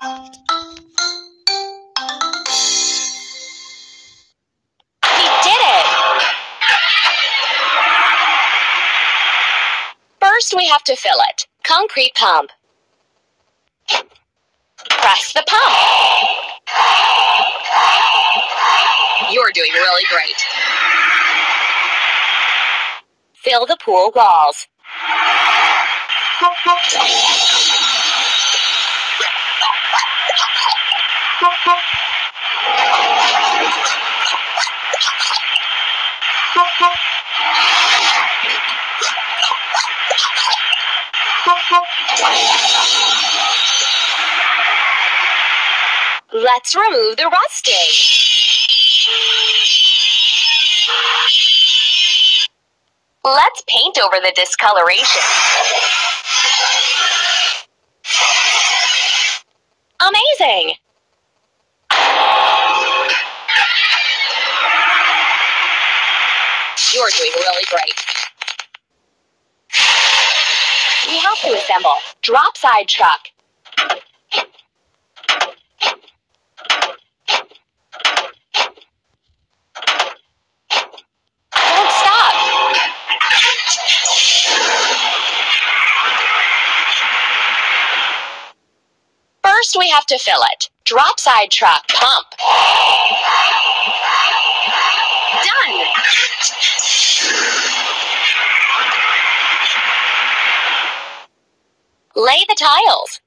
We did it! First, we have to fill it. Concrete pump. Press the pump. You're doing really great. Fill the pool walls. Let's remove the rusting. Let's paint over the discoloration. Amazing! You're doing really great. We have to assemble drop side truck. Don't stop. First, we have to fill it. Drop side truck pump. Tiles.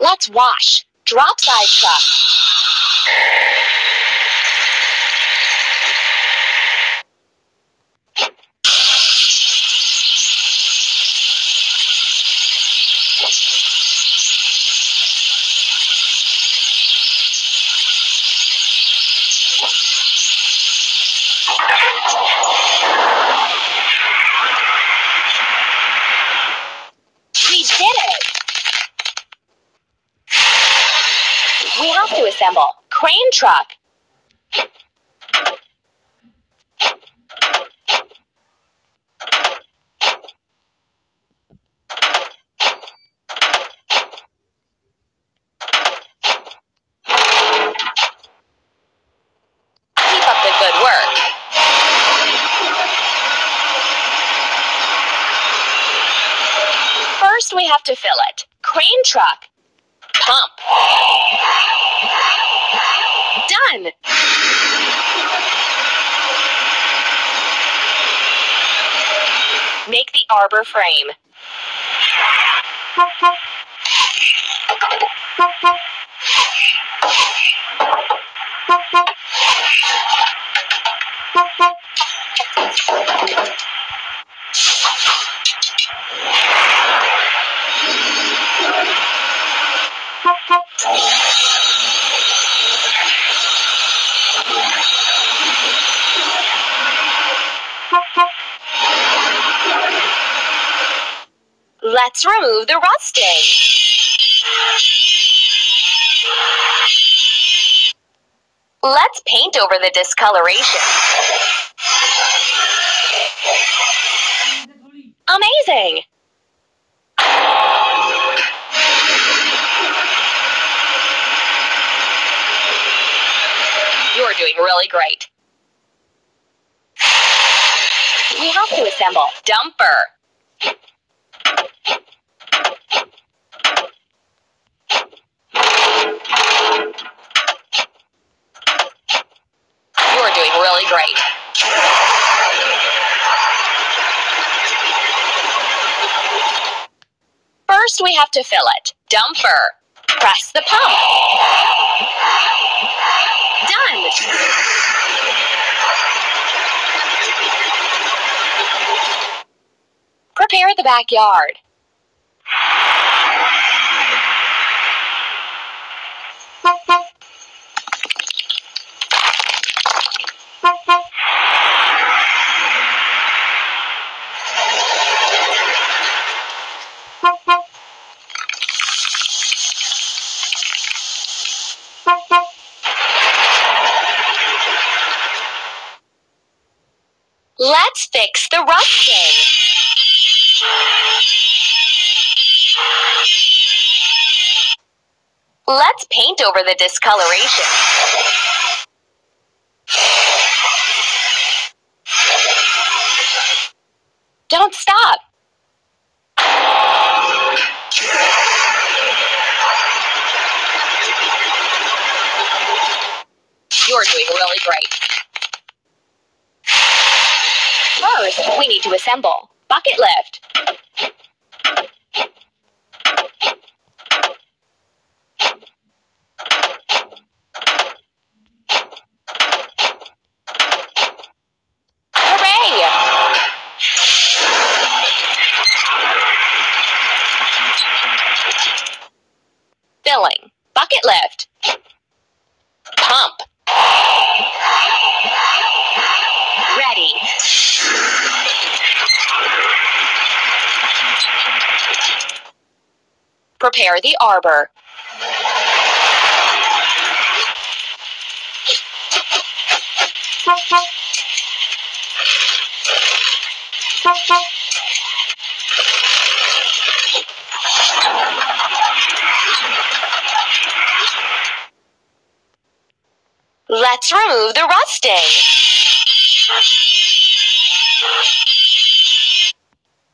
Let's wash. Drop side truck. We have to assemble crane truck. Keep up the good work. First, we have to fill it. Crane truck. Done. Make the arbor frame. Let's remove the rusting. Let's paint over the discoloration. Amazing! You're doing really great. We have to assemble dumper. You're doing really great. First, we have to fill it. Dumper. Press the pump. Done. Prepare the backyard. The rusting. Let's paint over the discoloration. Don't stop. You're doing really great. First, we need to assemble. Bucket lift. Filling. Bucket lift. Pump. Ready. Prepare the arbor. Let's remove the rusting.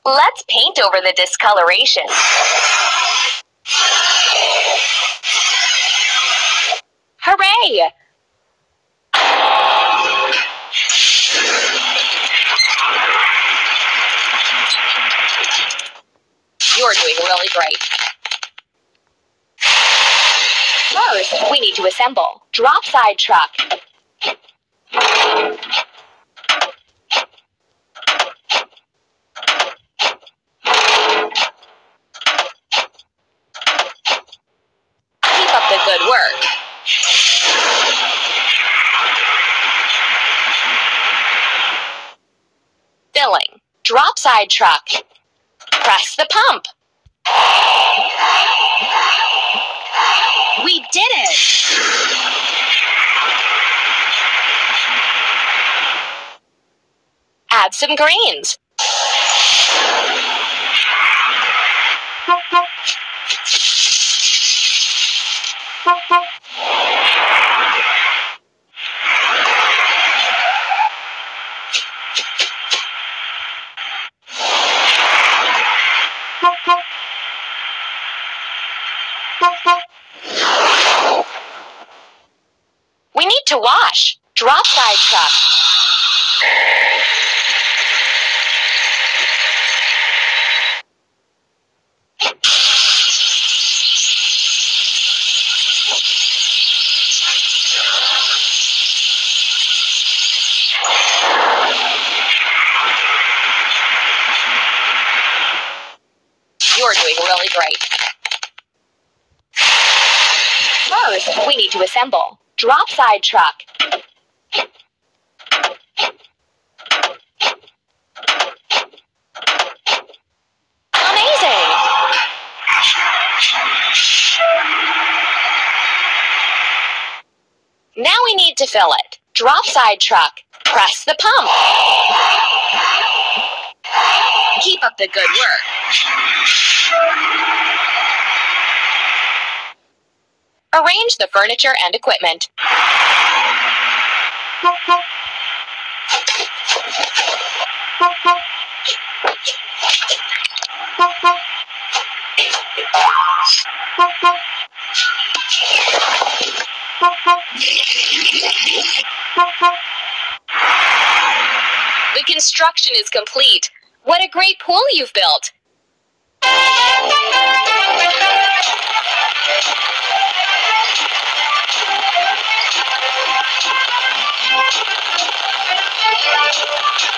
Let's paint over the discoloration. Hooray! You're doing really great. First, we need to assemble. Drop side truck. Keep up the good work. Filling. Drop truck. Press the pump. We did it! Add some greens. We need to wash. Drop side truck. You're doing really great. First, we need to assemble. Drop side truck. Amazing! Now we need to fill it. Drop side truck. Press the pump. Keep up the good work. The furniture and equipment. The construction is complete. What a great pool you've built! Thank you.